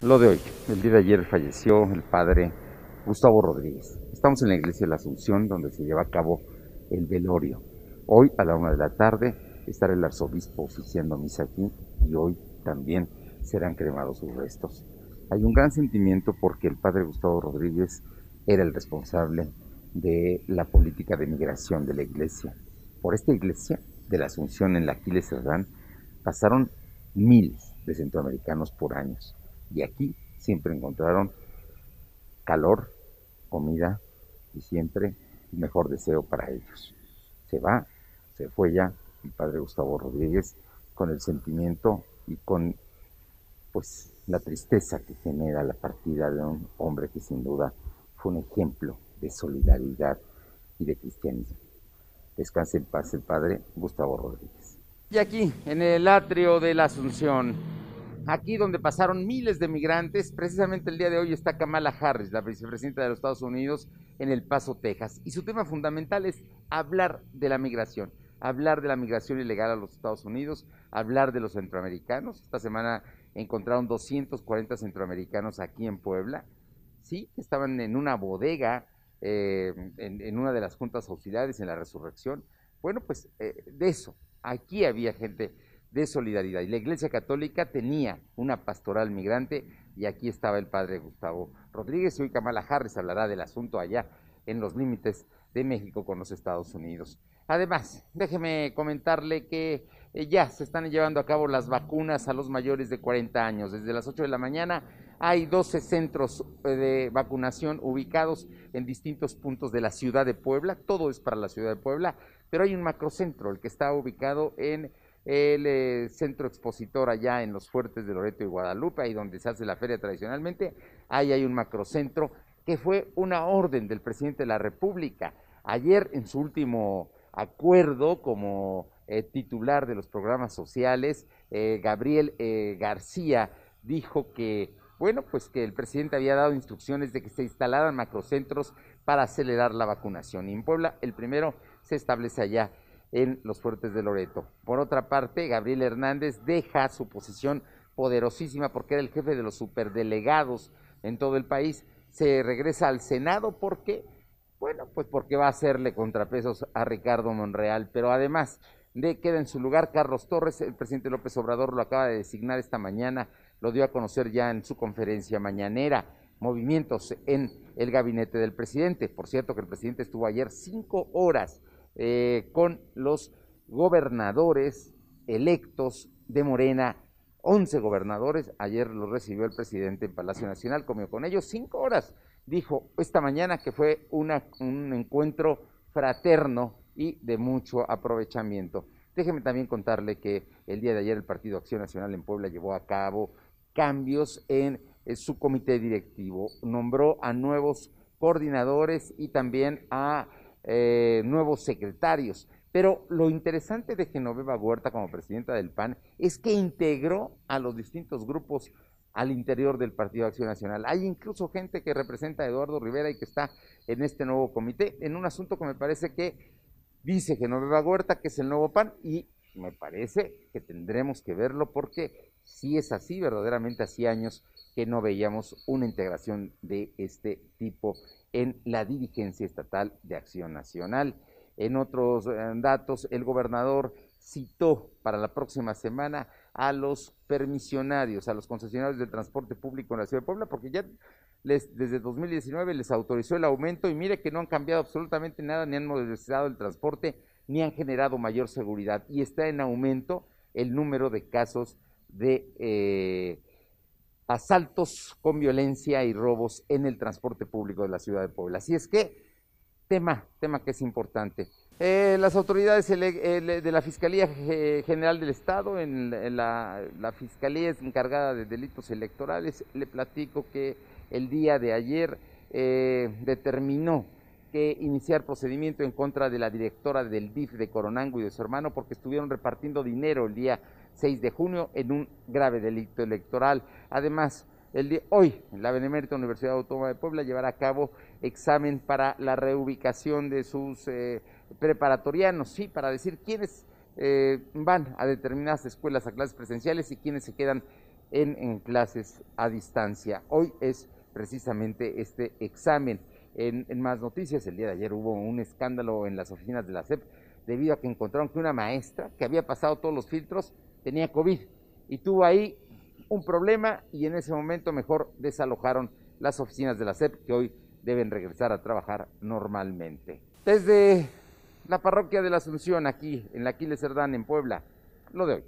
Lo de hoy, el día de ayer falleció el padre Gustavo Rodríguez. Estamos en la iglesia de la Asunción donde se lleva a cabo el velorio. Hoy a la una de la tarde estará el arzobispo oficiando misa aquí y hoy también serán cremados sus restos. Hay un gran sentimiento porque el padre Gustavo Rodríguez era el responsable de la política de migración de la iglesia. Por esta iglesia de la Asunción en la Aquiles Cerdán pasaron miles de centroamericanos por años y aquí siempre encontraron calor, comida y siempre mejor deseo para ellos. Se va, se fue ya el padre Gustavo Rodríguez con el sentimiento y con pues la tristeza que genera la partida de un hombre que sin duda fue un ejemplo de solidaridad y de cristianismo. Descanse en paz el padre Gustavo Rodríguez. Y aquí, en el atrio de la Asunción, aquí donde pasaron miles de migrantes, precisamente el día de hoy está Kamala Harris, la vicepresidenta de los Estados Unidos, en El Paso, Texas. Y su tema fundamental es hablar de la migración, hablar de la migración ilegal a los Estados Unidos, hablar de los centroamericanos. Esta semana encontraron 240 centroamericanos aquí en Puebla, sí, estaban en una bodega, eh, en, una de las juntas auxiliares, en la resurrección. Bueno, pues eh, de eso, aquí había gente de solidaridad. Y la Iglesia Católica tenía una pastoral migrante y aquí estaba el padre Gustavo Rodríguez y hoy Kamala Harris hablará del asunto allá en los límites de México con los Estados Unidos. Además, déjeme comentarle que eh, ya se están llevando a cabo las vacunas a los mayores de 40 años. Desde las 8 de la mañana hay 12 centros eh, de vacunación ubicados en distintos puntos de la ciudad de Puebla. Todo es para la ciudad de Puebla, pero hay un macrocentro, el que está ubicado en el eh, centro expositor allá en los fuertes de Loreto y Guadalupe, ahí donde se hace la feria tradicionalmente. Ahí hay un macrocentro que fue una orden del presidente de la República. Ayer, en su último acuerdo como eh, titular de los programas sociales, Gabriel García dijo que bueno, pues que el presidente había dado instrucciones de que se instalaran macrocentros para acelerar la vacunación. Y en Puebla, el primero se establece allá en los fuertes de Loreto. Por otra parte, Gabriel Hernández deja su posición poderosísima porque era el jefe de los superdelegados en todo el país. Se regresa al Senado porque, bueno, pues porque va a hacerle contrapesos a Ricardo Monreal, pero además de queda en su lugar Carlos Torres, el presidente López Obrador lo acaba de designar esta mañana lo dio a conocer ya en su conferencia mañanera, movimientos en el gabinete del presidente. Por cierto que el presidente estuvo ayer cinco horas eh, con los gobernadores electos de Morena, 11 gobernadores, ayer los recibió el presidente en Palacio Nacional, comió con ellos cinco horas. Dijo esta mañana que fue un encuentro fraterno y de mucho aprovechamiento. Déjeme también contarle que el día de ayer el Partido Acción Nacional en Puebla llevó a cabo cambios en, su comité directivo. Nombró a nuevos coordinadores y también a eh, nuevos secretarios. Pero lo interesante de Genoveva Huerta como presidenta del PAN es que integró a los distintos grupos al interior del Partido Acción Nacional. Hay incluso gente que representa a Eduardo Rivera y que está en este nuevo comité, en un asunto que me parece que dice Genoveva Huerta que es el nuevo PAN y me parece que tendremos que verlo porque si es así, verdaderamente hacía años que no veíamos una integración de este tipo en la dirigencia estatal de Acción Nacional. En otros eh, datos, el gobernador citó para la próxima semana a los permisionarios, a los concesionarios del transporte público en la ciudad de Puebla, porque ya les, desde 2019 les autorizó el aumento y mire que no han cambiado absolutamente nada, ni han modernizado el transporte, ni han generado mayor seguridad. Y está en aumento el número de casos de eh, asaltos con violencia y robos en el transporte público de la ciudad de Puebla. Así es que, tema, tema que es importante. Eh, las autoridades de la Fiscalía General del Estado, en la, Fiscalía es encargada de delitos electorales, le platico que el día de ayer eh, determinó que iniciar procedimiento en contra de la directora del DIF de Coronango y de su hermano porque estuvieron repartiendo dinero el día 6 de junio en un grave delito electoral. Además, el de hoy, la Benemérita Universidad Autónoma de Puebla llevará a cabo examen para la reubicación de sus eh, preparatorianos, sí, para decir quiénes eh, van a determinadas escuelas a clases presenciales y quiénes se quedan en, clases a distancia. Hoy es precisamente este examen. En, en, más noticias, el día de ayer hubo un escándalo en las oficinas de la SEP debido a que encontraron que una maestra que había pasado todos los filtros tenía COVID y tuvo ahí un problema y en ese momento mejor desalojaron las oficinas de la SEP que hoy deben regresar a trabajar normalmente. Desde la parroquia de la Asunción, aquí en la Aquiles Cerdán, en Puebla, lo de hoy.